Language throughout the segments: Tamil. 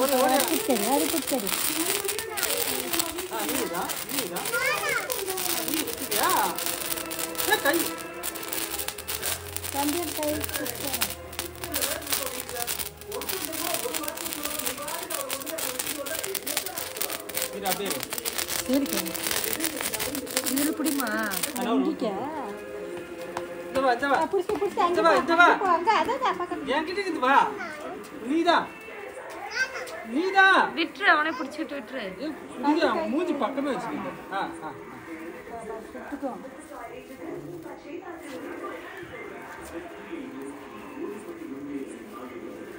கை பிடிச்சது இது அப்படியே இரு. இருக்கு இதில் பிடிமா வா பிடிச்சி பிடிச்சி அங்கே அதான் நீதான் நீதான் விட்டுரு அவனே பிடிச்சிட்டு விட்டுரு ஏ, இங்க மூஞ்சி பக்கமே வச்சுக்கிட்ட. ஆ ஆ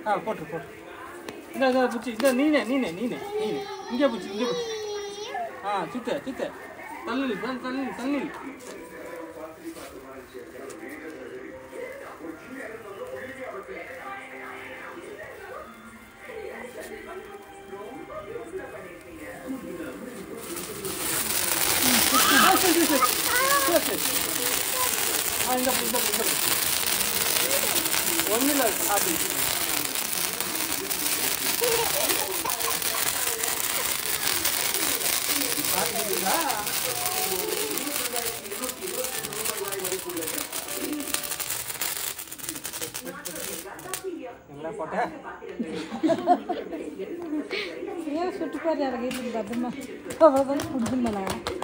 ஆ. போட்டு போட்டு. இந்த இந்த புச்சி இந்த நீனே நீனே நீனே நீனே. இங்கே புச்சி இங்கே புச்சி. ஆ சுத்த சுத்த. தள்ளி தள்ளி தள்ளி. ஆ, இந்த இந்த இந்த ஒன்றும் இல்லை அப்படி. பாத்தீங்களா? எங்கடா போட்ட? ஏன் சுட்டு பாரு எனக்கு பத்திரமா? அவ்வளோதான் வாச்சு வாச்சு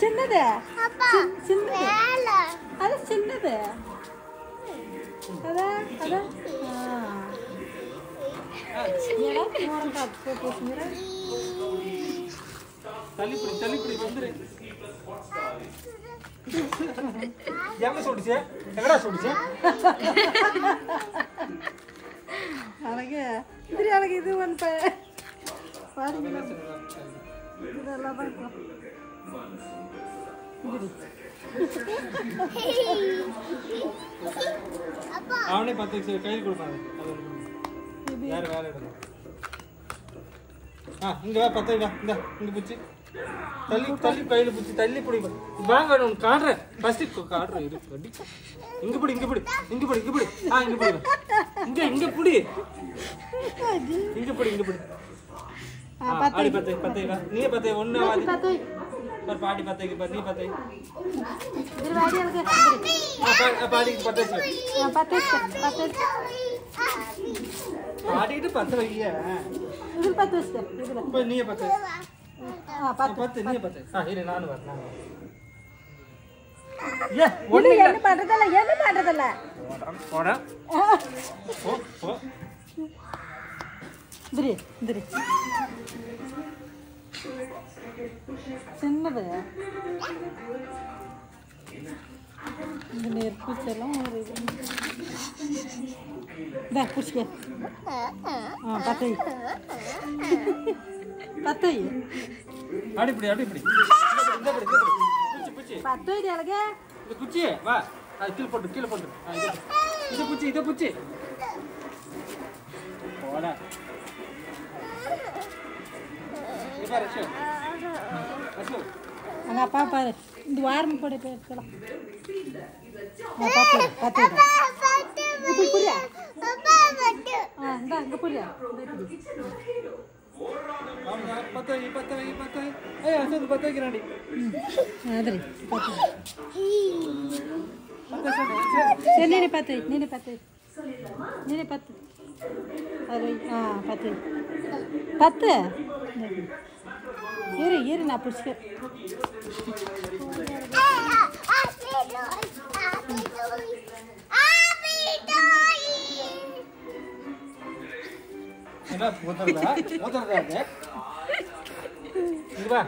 சின்னது சின்னது அது சின்னது அதான் அதான் தள்ளிப்படி தள்ளிப்படி வந்துரு எங்க சொல்லிச்சு எங்கடா சொல்லிச்சு அழகு இது எனக்கு இது ஒன்று பாருங்க இதெல்லாம் தான் இருக்கும் அவனே பத்து லட்சம் கையில் கொடுப்பாங்க அது ஒரு நிமிஷம். யாரு வேலை தள்ளி தள்ளி கையில பிடிச்சி தள்ளி பிடி. வாங்க உனக்கு காட்டுறேன் ஃபர்ஸ்ட் காட்டுறேன் இரு அடி. இங்க பிடி இங்க பிடி இங்க பிடி இங்க பிடி. ஆ இங்க பிடி இங்க இங்க பிடி. இங்க பிடி இங்க பிடி. ஆடி பத்து பத்து நீ பத்து ஒண்ணு ஆடி பாரு பாடி பத்து பாரு நீ பத்து. இது வாடி எனக்கு ஆ, பா- ஆ, பாடிக்கு பத்து பத்து வச்சுட்டேன் இதில் இப்போ நீயே பத்து. ஆ ஆ, பத்து நீயே பத்து. ஆ இரு நானும் வரேன் நானும் வரேன். ஏ ஒண்ணு இல்லை இல்ல. என்ன பண்ணுறதில்ல என்ன பண்ணுறதில்ல போடா. போ போ. இதிரி இதிரி சின்னது. இந்த நெருப்பிச்செல்லாம் ஒரு இது. இந்த பிடிச்சிக்க ஆ பத்தை பத்தை அடிப்படி அடிப்படி இந்த படி இந்த படி புச்சி புச்சி பத்தை எனக்கு இந்த குச்சி வா அது கீழே போட்டு கீழே போட்டு இது இது புச்சி இது புச்சி போடா இது அங்கே அப்பா பாரு இந்த வாரம் கூட போயிருக்கலாம் ஆ பத்து பத்து இப்படி புரியா ஆ இந்த அங்கே புரியா வை ஏய் அசோக் பத்து வைக்கிறாண்டி அதிரி பத்து பத்து அசோக் சரி நீனே பத்து நீனே பத்து நீனே பத்து அது ஆ பத்து பத்து. இரு இரு நான் பிடிச்சிக்க என்ன அது? இங்க வா.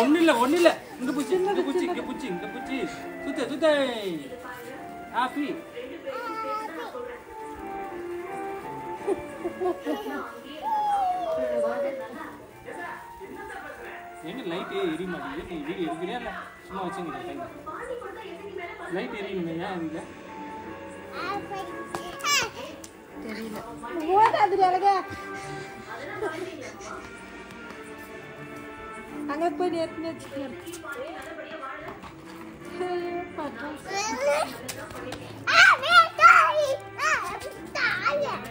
ஒண்ணு இல்ல ஒண்ணு இல்ல இங்க புச்சி இங்க புச்சி இங்க புச்சி இங்க புச்சி சுத்த சுத்த. ஆப்பி எங்க லைட் எரிய மாட்டேங்குது நீ வீடியோ எடுக்கிறியா இல்ல சும்மா வச்சுங்க லைட் எரியணுமே ஏன் எரியல? Buat ada dia lagi. Angkat pun dia punya. Hei, patut. Ah, betul. Ah, betul.